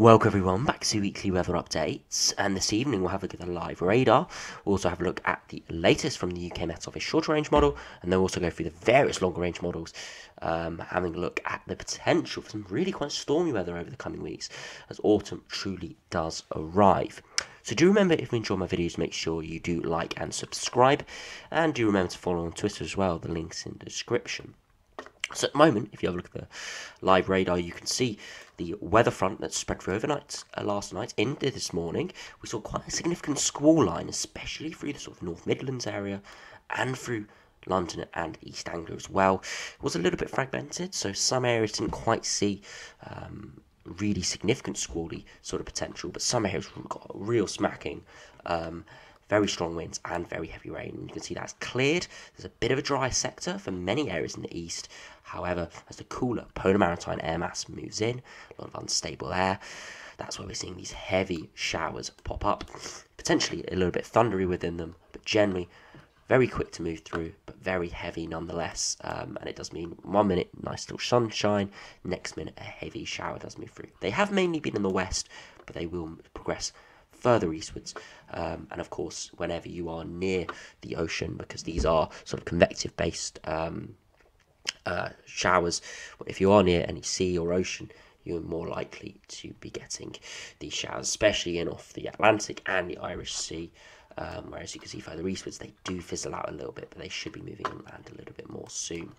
Welcome everyone back to weekly weather updates and this evening we'll have a look at the live radar. We'll also have a look at the latest from the UK Met Office shorter range model and then we'll also go through the various longer range models um, having a look at the potential for some really quite stormy weather over the coming weeks as autumn truly does arrive. So do remember if you enjoy my videos make sure you do like and subscribe and do remember to follow on Twitter as well, the link's in the description. So at the moment, if you have a look at the live radar, you can see the weather front that spread through overnight uh, last night into this morning. We saw quite a significant squall line, especially through the sort of North Midlands area and through London and East Anglia as well. It was a little bit fragmented, so some areas didn't quite see um, really significant squally sort of potential, but some areas got a real smacking. Um, very strong winds and very heavy rain. You can see that's cleared. There's a bit of a dry sector for many areas in the east. However, as the cooler polar maritime air mass moves in, a lot of unstable air, that's where we're seeing these heavy showers pop up. Potentially a little bit thundery within them, but generally very quick to move through, but very heavy nonetheless. Um, and it does mean one minute nice little sunshine, next minute a heavy shower does move through. They have mainly been in the west, but they will progress further eastwards. Um, and of course, whenever you are near the ocean, because these are sort of convective based um, uh, showers, if you are near any sea or ocean, you're more likely to be getting these showers, especially in off the Atlantic and the Irish Sea. Um, whereas you can see further eastwards, they do fizzle out a little bit, but they should be moving inland a little bit more soon.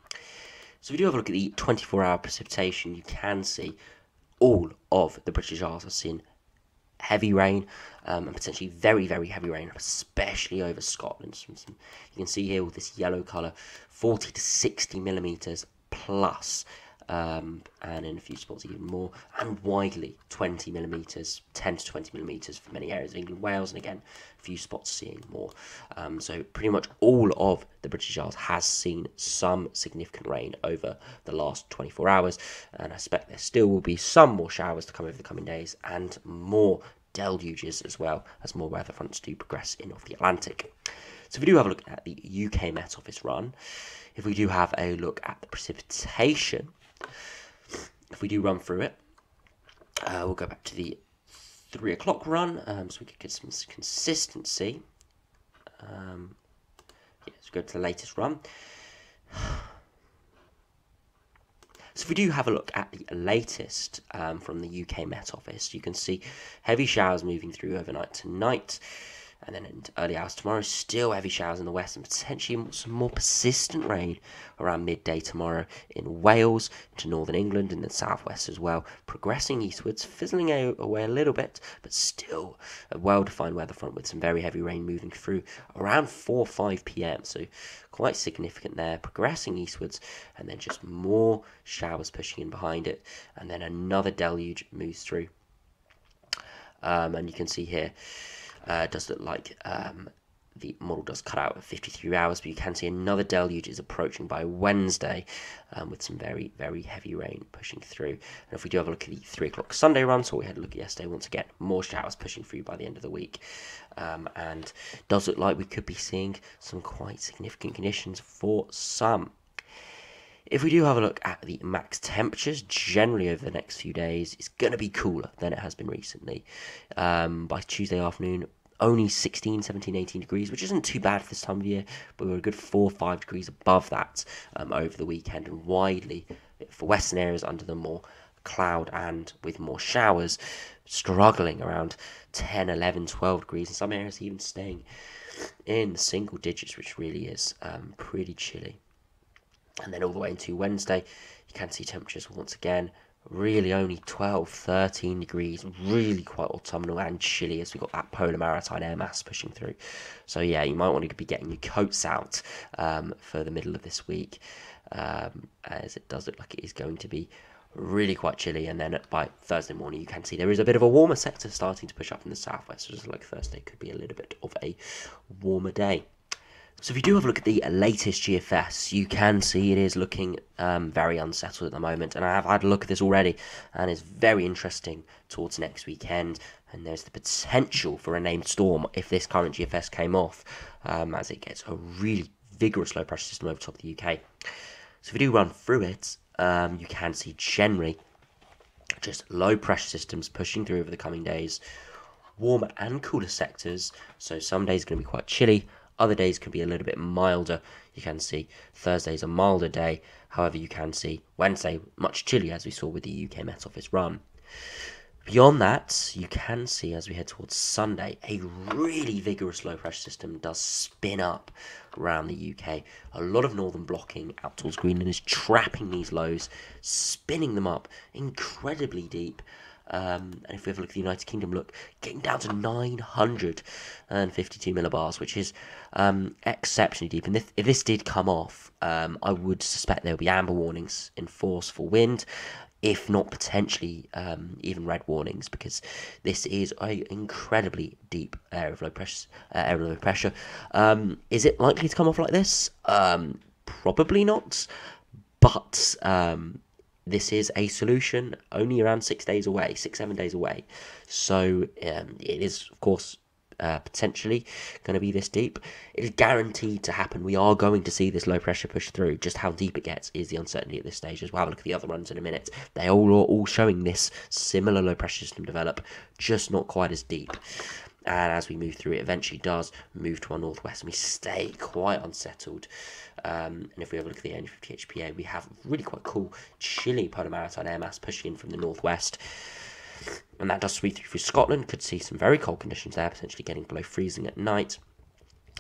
So if you do have a look at the 24 hour precipitation, you can see all of the British Isles are seeing heavy rain um, and potentially very, very heavy rain, especially over Scotland. You can see here with this yellow colour 40 to 60 millimetres plus. Um, and in a few spots even more, and widely 20 millimetres, 10 to 20 millimetres for many areas of England, Wales, and again, a few spots seeing more. Um, so, pretty much all of the British Isles has seen some significant rain over the last 24 hours, and I expect there still will be some more showers to come over the coming days and more deluges as well as more weather fronts do progress in off the Atlantic. So if we do have a look at the UK Met Office run, if we do have a look at the precipitation, if we do run through it, uh, we'll go back to the three o'clock run um, so we could get some consistency. Um, yeah, let's go to the latest run. So if we do have a look at the latest um, from the UK Met Office, you can see heavy showers moving through overnight tonight. And then early hours tomorrow, still heavy showers in the west and potentially some more persistent rain around midday tomorrow in Wales, into northern England and the southwest as well. Progressing eastwards, fizzling away a little bit, but still a well defined weather front with some very heavy rain moving through around 4 5 pm. So quite significant there. Progressing eastwards, and then just more showers pushing in behind it. And then another deluge moves through. Um, and you can see here uh, does look like um, the model does cut out at 53 hours, but you can see another deluge is approaching by Wednesday um, with some very, very heavy rain pushing through. And if we do have a look at the 3 o'clock Sunday run, so we had a look at yesterday, once again, more showers pushing through by the end of the week. Um, and does look like we could be seeing some quite significant conditions for some. If we do have a look at the max temperatures, generally over the next few days, it's going to be cooler than it has been recently. Um, by Tuesday afternoon, only 16, 17, 18 degrees, which isn't too bad for this time of year, but we are a good 4 or 5 degrees above that um, over the weekend and widely for western areas under the more cloud and with more showers, struggling around 10, 11, 12 degrees, in some areas even staying in single digits, which really is um, pretty chilly and then all the way into Wednesday, you can see temperatures once again really only 12, 13 degrees, really quite autumnal and chilly as we've got that polar maritime air mass pushing through. So, yeah, you might want to be getting your coats out um, for the middle of this week, um, as it does look like it is going to be really quite chilly. And then by Thursday morning, you can see there is a bit of a warmer sector starting to push up in the southwest, so just like Thursday could be a little bit of a warmer day. So if you do have a look at the latest GFS, you can see it is looking um, very unsettled at the moment. And I have had a look at this already, and it's very interesting towards next weekend. And there's the potential for a named storm if this current GFS came off, um, as it gets a really vigorous low pressure system over top of the UK. So if we do run through it, um, you can see generally just low pressure systems pushing through over the coming days. Warmer and cooler sectors, so some days are going to be quite chilly, other days could be a little bit milder. You can see Thursday's a milder day, however, you can see Wednesday much chillier as we saw with the UK Met Office run. Beyond that, you can see as we head towards Sunday, a really vigorous low pressure system does spin up around the UK. A lot of northern blocking out towards Greenland is trapping these lows, spinning them up incredibly deep. Um, and if we have a look at the United Kingdom, look, getting down to 952 millibars, which is um, exceptionally deep. And if, if, this did come off, um, I would suspect there would be amber warnings in force for wind if not potentially um, even red warnings, because this is an incredibly deep area of low pressure. Uh, area of low pressure. Um, is it likely to come off like this? Um, probably not, but this is a solution only around six days away, six seven days away. So um, it is, of course, uh, potentially going to be this deep. It is guaranteed to happen. We are going to see this low pressure push through. Just how deep it gets is the uncertainty at this stage. As well, have a look at the other runs in a minute. They all are all showing this similar low pressure system develop, just not quite as deep. And as we move through, it eventually does move to our northwest, and we stay quite unsettled. Um, and if we have a look at the 850 HPA, we have really quite cool, chilly polar maritime air mass pushing in from the northwest and that does sweep through Scotland. Could see some very cold conditions there, potentially getting below freezing at night.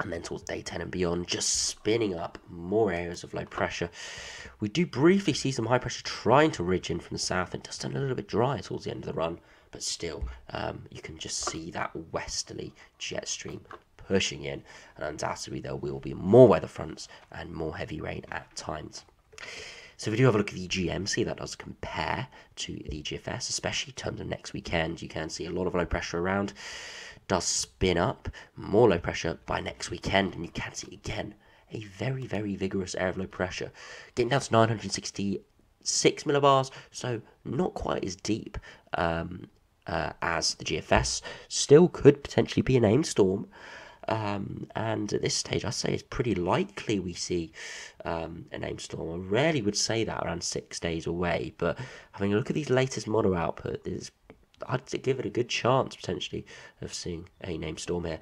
And then towards day 10 and beyond, just spinning up more areas of low pressure. We do briefly see some high pressure trying to ridge in from the south. It does turn a little bit dry towards the end of the run, but still, um, you can just see that westerly jet stream pushing in. And undoubtedly, there will be more weather fronts and more heavy rain at times. So if we do have a look at the GEM, that does compare to the GFS, especially in terms of next weekend. You can see a lot of low pressure around, does spin up, more low pressure by next weekend, and you can see again a very, very vigorous area of low pressure, getting down to 966 millibars, so not quite as deep um, uh, as the GFS. Still could potentially be a named storm. Um, and at this stage, I say it's pretty likely we see um, a name storm. I rarely would say that around six days away, but having a look at these latest model output, there's I'd give it a good chance potentially of seeing a name storm here.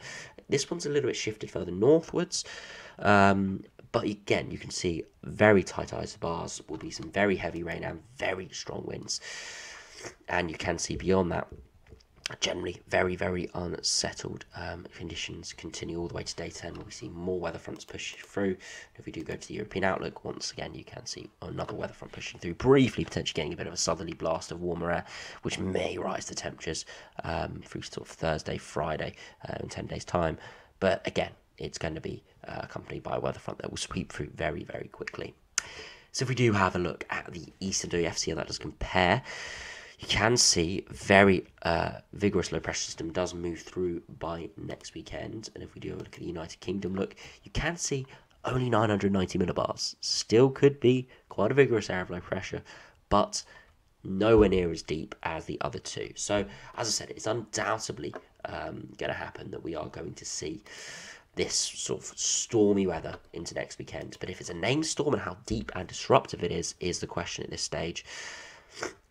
This one's a little bit shifted further northwards, um, but again, you can see very tight isobars. Will be some very heavy rain and very strong winds, and you can see beyond that generally very, very unsettled um, conditions continue all the way to day 10 where we see more weather fronts push through. If we do go to the European outlook, once again you can see another weather front pushing through, briefly potentially getting a bit of a southerly blast of warmer air, which may rise the temperatures um, through sort of Thursday, Friday uh, in 10 days' time. But again, it's going to be uh, accompanied by a weather front that will sweep through very, very quickly. So if we do have a look at the ECMWF, that does compare you can see very uh, vigorous low pressure system does move through by next weekend. And if we do look at the United Kingdom, look, you can see only 990 millibars. Still could be quite a vigorous area of low pressure, but nowhere near as deep as the other two. So, as I said, it's undoubtedly um, going to happen that we are going to see this sort of stormy weather into next weekend. But if it's a named storm and how deep and disruptive it is, is the question at this stage.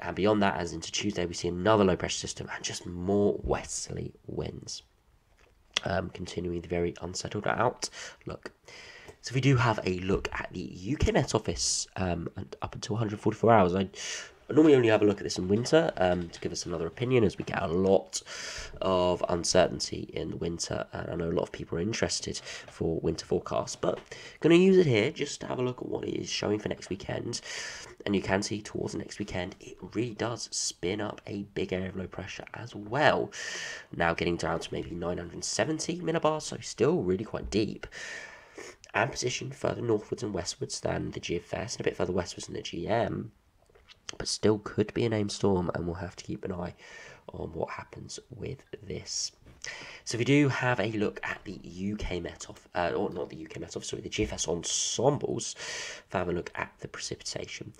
And beyond that, as into Tuesday, we see another low pressure system and just more westerly winds. Um, continuing the very unsettled outlook. So if we do have a look at the UK Met Office um, up until 144 hours, I I normally only have a look at this in winter um, to give us another opinion as we get a lot of uncertainty in the winter and I know a lot of people are interested for winter forecasts but going to use it here just to have a look at what it is showing for next weekend. And you can see towards next weekend it really does spin up a big area of low pressure as well. Now getting down to maybe 970 millibars so still really quite deep. And positioned further northwards and westwards than the GFS and a bit further westwards than the GEM but still could be a named storm, and we'll have to keep an eye on what happens with this. So if we do have a look at the UK Met Off, uh, or not the UK Met Off, sorry, the GFS ensembles, if have a look at the precipitation.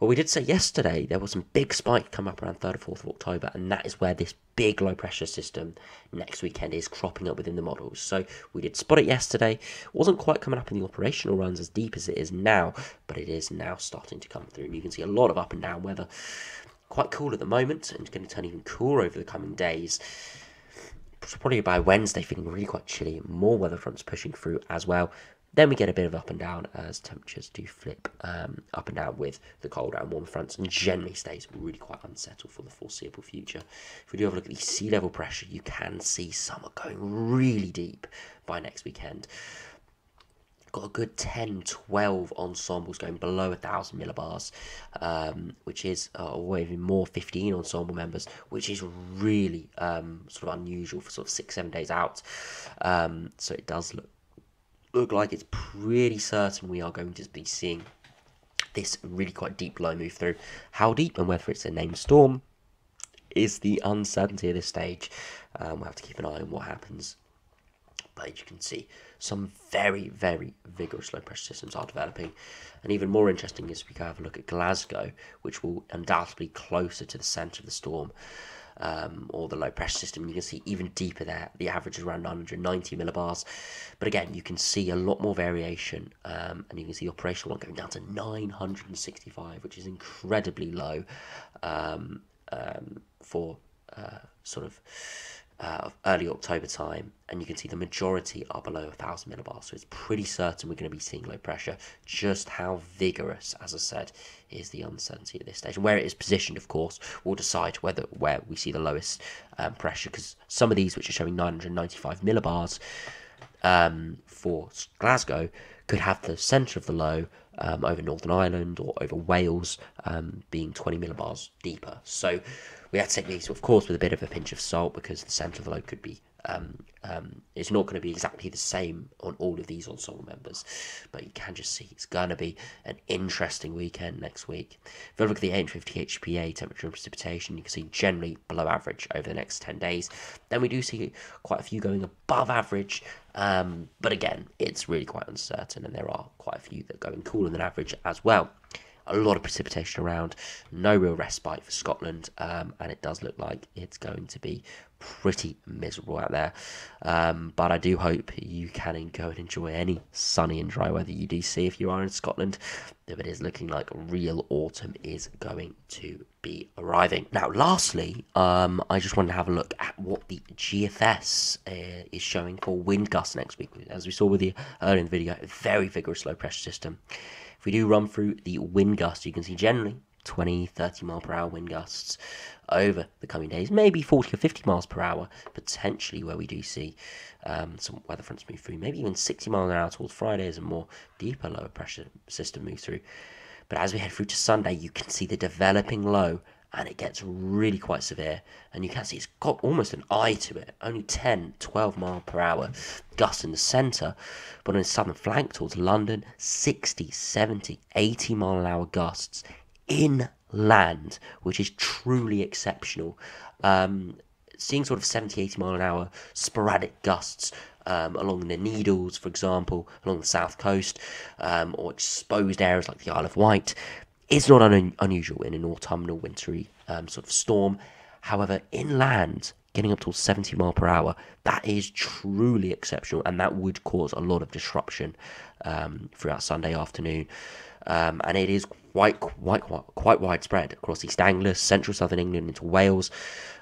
Well, we did say yesterday there was some big spike come up around 3rd or 4th of October, and that is where this big low pressure system next weekend is cropping up within the models. So we did spot it yesterday. It wasn't quite coming up in the operational runs as deep as it is now, but it is now starting to come through. And you can see a lot of up and down weather quite cool at the moment and it's going to turn even cooler over the coming days. Probably by Wednesday, feeling really quite chilly. More weather fronts pushing through as well. Then we get a bit of up and down as temperatures do flip um, up and down with the colder and warmer fronts and generally stays really quite unsettled for the foreseeable future. If we do have a look at the sea level pressure, you can see summer going really deep by next weekend. Got a good 10, 12 ensembles going below a thousand millibars, um, which is, uh, or even more, 15 ensemble members, which is really um, sort of unusual for sort of six, seven days out. Um, so it does look look like it's pretty certain we are going to be seeing this really quite deep low move through. How deep and whether it's a named storm is the uncertainty at this stage. Um, we'll have to keep an eye on what happens. But as you can see some very, very vigorous low pressure systems are developing. And even more interesting is we can have a look at Glasgow, which will undoubtedly be closer to the centre of the storm um, or the low pressure system. You can see even deeper there, the average is around 990 millibars. But again, you can see a lot more variation, um, and you can see operational one going down to 965, which is incredibly low um, um for uh, sort of uh, early October time, and you can see the majority are below 1,000 millibars. So it's pretty certain we're going to be seeing low pressure. Just how vigorous, as I said, is the uncertainty at this stage. And where it is positioned, of course, will decide whether where we see the lowest um, pressure, because some of these, which are showing 995 millibars um, for Glasgow, could have the centre of the low um, over Northern Ireland or over Wales um, being 20 millibars deeper. So we have to take these, of course, with a bit of a pinch of salt because the centre of the load could be. Um, um, it's not going to be exactly the same on all of these ensemble members, but you can just see it's going to be an interesting weekend next week. If you look at the 850 HPA temperature and precipitation, you can see generally below average over the next 10 days. Then we do see quite a few going above average, um, but again, it's really quite uncertain, and there are quite a few that are going cooler than average as well a lot of precipitation around, no real respite for Scotland, um, and it does look like it's going to be pretty miserable out there. Um, but I do hope you can go and enjoy any sunny and dry weather you do see if you are in Scotland. If it is looking like real autumn is going to be arriving. Now, lastly, um, I just wanted to have a look at what the GFS uh, is showing for wind gusts next week. As we saw with the earlier in the video, very vigorous low pressure system. If we do run through the wind gusts, you can see generally 20, 30 mile per hour wind gusts over the coming days, maybe 40 or 50 miles per hour, potentially where we do see um, some weather fronts move through, maybe even 60 miles an hour towards Friday as a more deeper lower pressure system moves through. But as we head through to Sunday, you can see the developing low and it gets really quite severe. And you can see it's got almost an eye to it, only 10, 12 mile per hour gusts in the centre, but on the southern flank towards London, 60, 70, 80 mile an hour gusts inland, which is truly exceptional. Um, seeing sort of 70, 80 mile an hour sporadic gusts um, along the Needles, for example, along the south coast, um, or exposed areas like the Isle of Wight, is not un- unusual in an autumnal, wintry um, sort of storm. However, inland, getting up to 70 mile per hour, that is truly exceptional, and that would cause a lot of disruption um, throughout Sunday afternoon. Um, and it is quite, quite, quite, quite widespread across East Anglia, central southern England into Wales,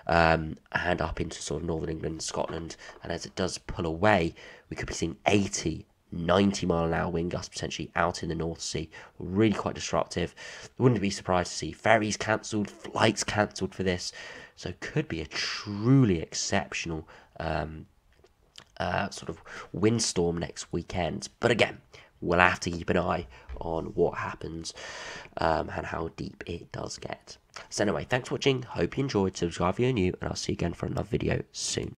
um, and up into sort of northern England, Scotland. And as it does pull away, we could be seeing 80 90 mile an hour wind gusts potentially out in the North Sea. Really quite disruptive. Wouldn't be surprised to see ferries cancelled, flights cancelled for this. So could be a truly exceptional um, uh, sort of windstorm next weekend. But again, we'll have to keep an eye on what happens um, and how deep it does get. So anyway, thanks for watching. Hope you enjoyed. Subscribe if you're new, and I'll see you again for another video soon.